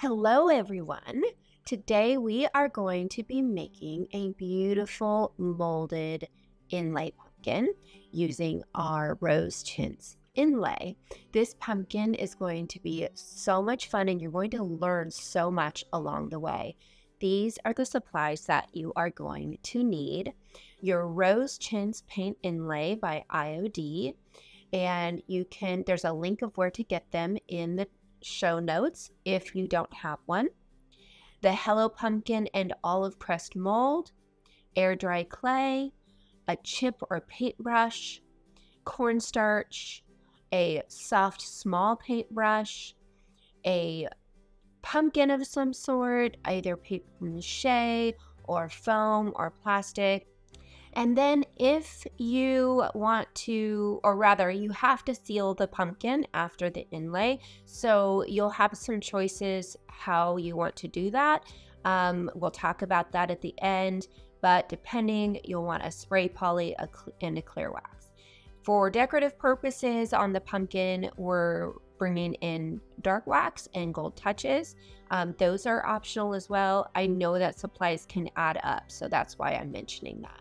Hello, everyone. Today we are going to be making a beautiful molded inlay pumpkin using our rose chintz inlay. This pumpkin is going to be so much fun and you're going to learn so much along the way. These are the supplies that you are going to need. Your rose chintz paint inlay by IOD and you can there's a link of where to get them in the show notes if you don't have one. The Hello Pumpkin and olive crest mold, air dry clay, a chip or paintbrush, cornstarch, a soft small paintbrush, a pumpkin of some sort, either paper mache or foam or plastic, and then, if you want to, or rather, you have to seal the pumpkin after the inlay. So, you'll have some choices how you want to do that. Um, we'll talk about that at the end, but depending, you'll want a spray poly and a clear wax. For decorative purposes on the pumpkin, we're bringing in dark wax and gold touches. Um, those are optional as well. I know that supplies can add up, so that's why I'm mentioning that.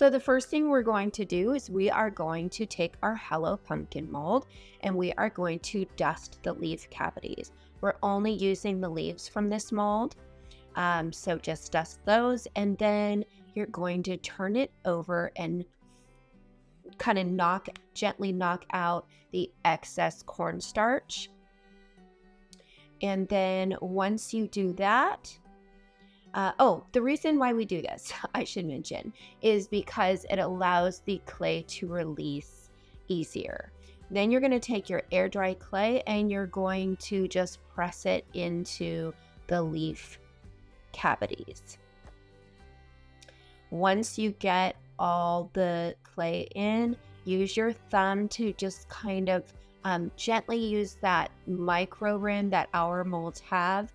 So the first thing we're going to do is we are going to take our Hello Pumpkin mold and we are going to dust the leaf cavities. We're only using the leaves from this mold. Um, so just dust those and then you're going to turn it over and kind of knock, gently knock out the excess cornstarch. And then once you do that, uh, oh, the reason why we do this, I should mention, is because it allows the clay to release easier. Then you're going to take your air dry clay and you're going to just press it into the leaf cavities. Once you get all the clay in, use your thumb to just kind of um, gently use that micro rim that our molds have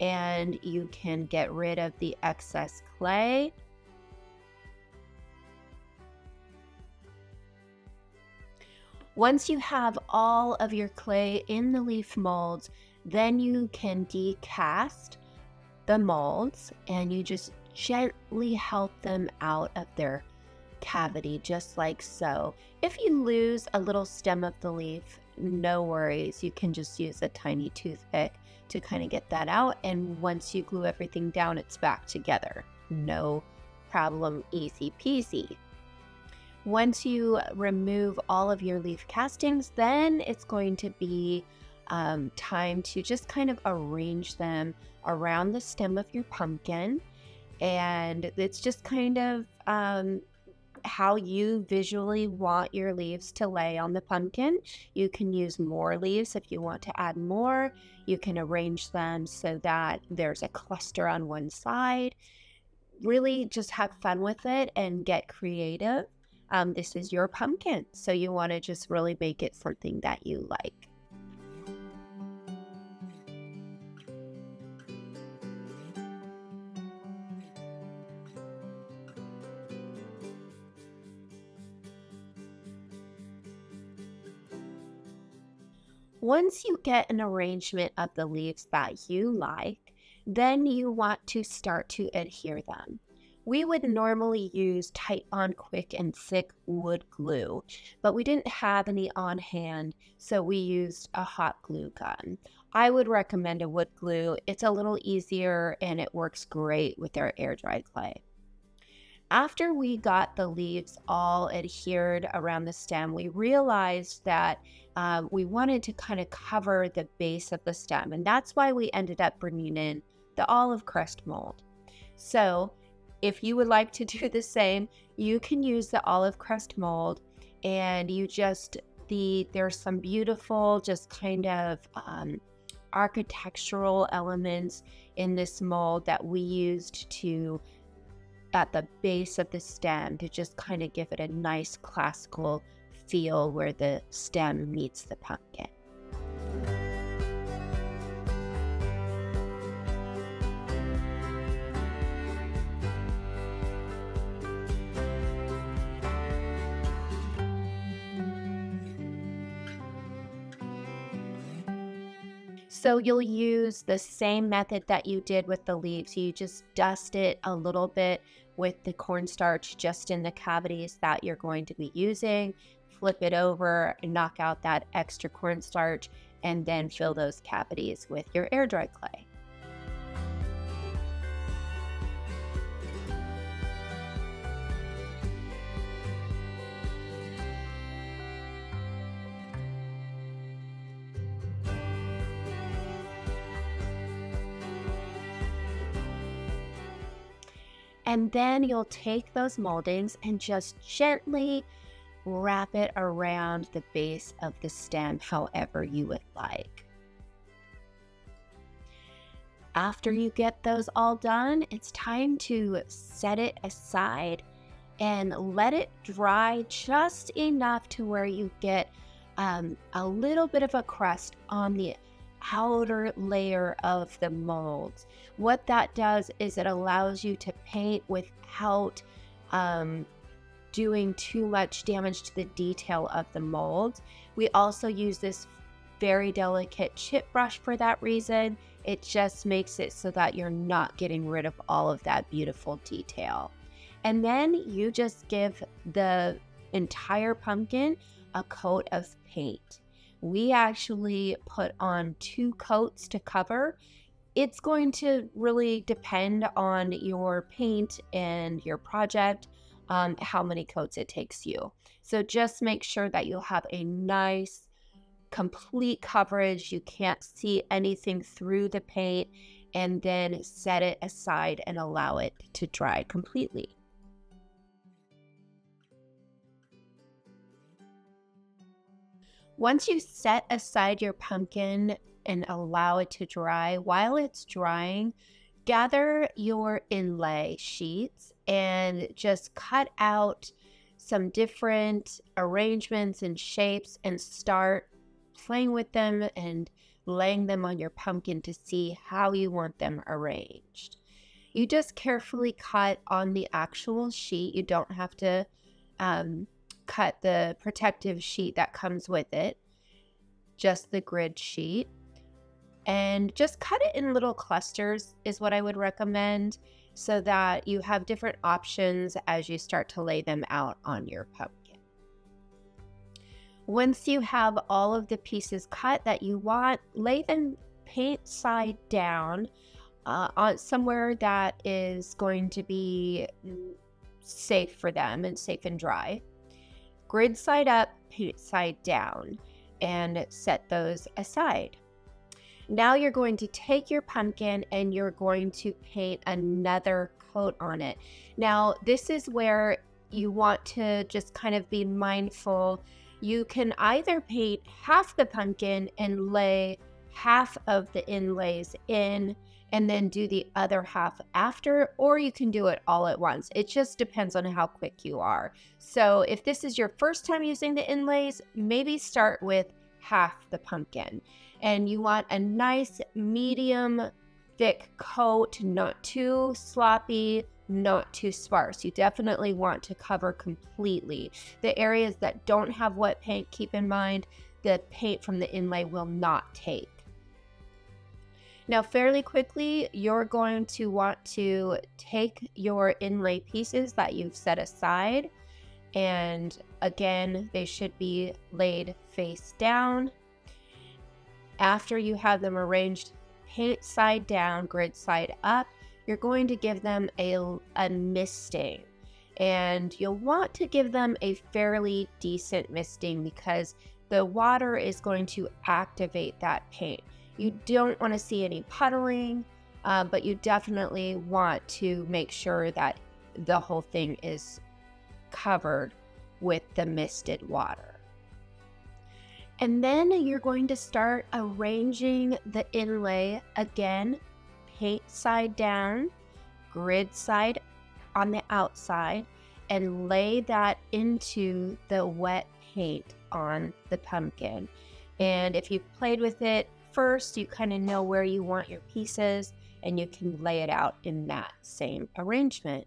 and you can get rid of the excess clay. Once you have all of your clay in the leaf molds, then you can decast the molds and you just gently help them out of their cavity, just like so. If you lose a little stem of the leaf, no worries. You can just use a tiny toothpick to kind of get that out. And once you glue everything down, it's back together. No problem, easy peasy. Once you remove all of your leaf castings, then it's going to be um, time to just kind of arrange them around the stem of your pumpkin. And it's just kind of um, how you visually want your leaves to lay on the pumpkin. You can use more leaves if you want to add more. You can arrange them so that there's a cluster on one side. Really just have fun with it and get creative. Um, this is your pumpkin, so you want to just really make it something that you like. Once you get an arrangement of the leaves that you like, then you want to start to adhere them. We would normally use Titebond quick and thick wood glue, but we didn't have any on hand, so we used a hot glue gun. I would recommend a wood glue. It's a little easier and it works great with our air dry clay. After we got the leaves all adhered around the stem, we realized that um, we wanted to kind of cover the base of the stem. And that's why we ended up bringing in the olive crest mold. So if you would like to do the same, you can use the olive crest mold and you just, the there's some beautiful, just kind of um, architectural elements in this mold that we used to at the base of the stem to just kind of give it a nice classical feel where the stem meets the pumpkin. So you'll use the same method that you did with the leaves. You just dust it a little bit with the cornstarch just in the cavities that you're going to be using. Flip it over, and knock out that extra cornstarch, and then fill those cavities with your air dry clay. And then you'll take those moldings and just gently wrap it around the base of the stem however you would like. After you get those all done, it's time to set it aside and let it dry just enough to where you get um, a little bit of a crust on the outer layer of the molds. What that does is it allows you to paint without um, doing too much damage to the detail of the mold. We also use this very delicate chip brush for that reason. It just makes it so that you're not getting rid of all of that beautiful detail. And then you just give the entire pumpkin a coat of paint. We actually put on two coats to cover. It's going to really depend on your paint and your project um, how many coats it takes you. So just make sure that you'll have a nice, complete coverage. You can't see anything through the paint, and then set it aside and allow it to dry completely. Once you set aside your pumpkin and allow it to dry, while it's drying, gather your inlay sheets and just cut out some different arrangements and shapes and start playing with them and laying them on your pumpkin to see how you want them arranged. You just carefully cut on the actual sheet. You don't have to um, cut the protective sheet that comes with it, just the grid sheet and just cut it in little clusters is what I would recommend so that you have different options as you start to lay them out on your pumpkin. Once you have all of the pieces cut that you want, lay them paint side down uh, on somewhere that is going to be safe for them and safe and dry. Grid side up, paint side down, and set those aside. Now you're going to take your pumpkin and you're going to paint another coat on it. Now, this is where you want to just kind of be mindful. You can either paint half the pumpkin and lay half of the inlays in and then do the other half after, or you can do it all at once. It just depends on how quick you are. So if this is your first time using the inlays, maybe start with half the pumpkin and you want a nice medium thick coat, not too sloppy, not too sparse. You definitely want to cover completely. The areas that don't have wet paint, keep in mind the paint from the inlay will not take. Now, fairly quickly, you're going to want to take your inlay pieces that you've set aside, and again, they should be laid face down after you have them arranged paint side down, grid side up, you're going to give them a, a misting. And you'll want to give them a fairly decent misting because the water is going to activate that paint. You don't want to see any puddling, uh, but you definitely want to make sure that the whole thing is covered with the misted water. And then you're going to start arranging the inlay again, paint side down, grid side on the outside, and lay that into the wet paint on the pumpkin. And if you've played with it first, you kind of know where you want your pieces and you can lay it out in that same arrangement.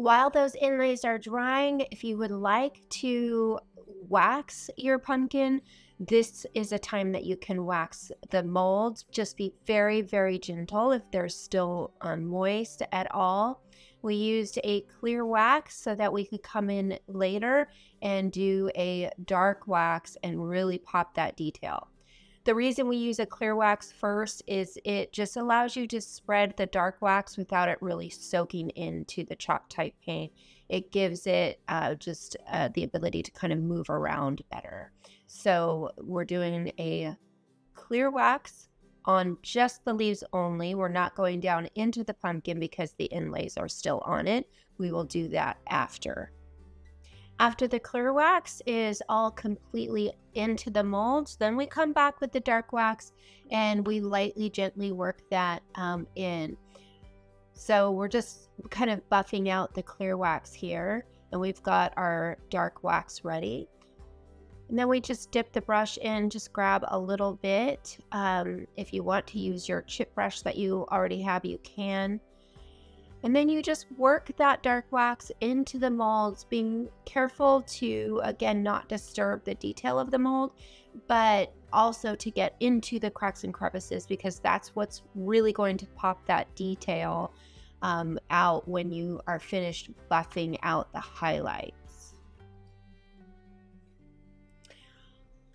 While those inlays are drying, if you would like to wax your pumpkin, this is a time that you can wax the molds. Just be very, very gentle if they're still moist at all. We used a clear wax so that we could come in later and do a dark wax and really pop that detail. The reason we use a clear wax first is it just allows you to spread the dark wax without it really soaking into the chalk type paint. It gives it uh, just uh, the ability to kind of move around better. So we're doing a clear wax on just the leaves only. We're not going down into the pumpkin because the inlays are still on it. We will do that after. After the clear wax is all completely into the molds, then we come back with the dark wax and we lightly, gently work that um, in. So we're just kind of buffing out the clear wax here and we've got our dark wax ready. And then we just dip the brush in, just grab a little bit. Um, if you want to use your chip brush that you already have, you can. And then you just work that dark wax into the molds, being careful to, again, not disturb the detail of the mold, but also to get into the cracks and crevices because that's what's really going to pop that detail um, out when you are finished buffing out the highlights.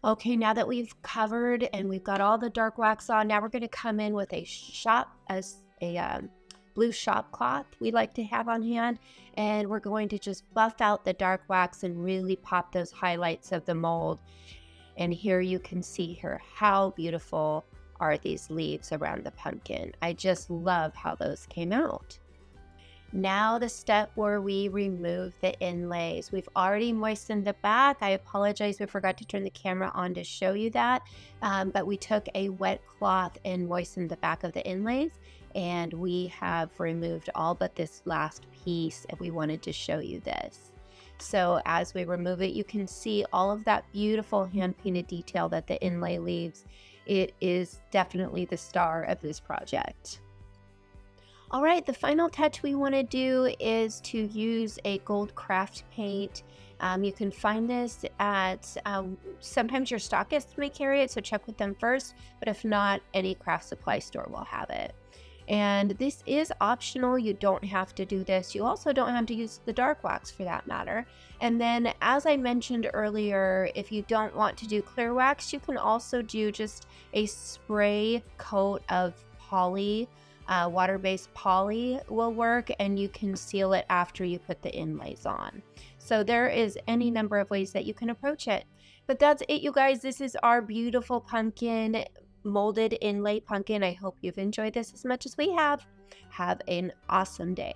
Okay, now that we've covered and we've got all the dark wax on, now we're going to come in with a shop as a um, blue shop cloth we like to have on hand. And we're going to just buff out the dark wax and really pop those highlights of the mold. And here you can see here how beautiful are these leaves around the pumpkin. I just love how those came out. Now the step where we remove the inlays. We've already moistened the back. I apologize, we forgot to turn the camera on to show you that. Um, but we took a wet cloth and moistened the back of the inlays and we have removed all but this last piece and we wanted to show you this. So as we remove it, you can see all of that beautiful hand painted detail that the inlay leaves. It is definitely the star of this project. All right, the final touch we want to do is to use a gold craft paint. Um, you can find this at um, sometimes your stockist may carry it, so check with them first. But if not, any craft supply store will have it. And this is optional. You don't have to do this. You also don't have to use the dark wax for that matter. And then, as I mentioned earlier, if you don't want to do clear wax, you can also do just a spray coat of poly. Uh, water-based poly will work and you can seal it after you put the inlays on. So there is any number of ways that you can approach it. But that's it, you guys. This is our beautiful pumpkin molded inlay pumpkin. I hope you've enjoyed this as much as we have. Have an awesome day.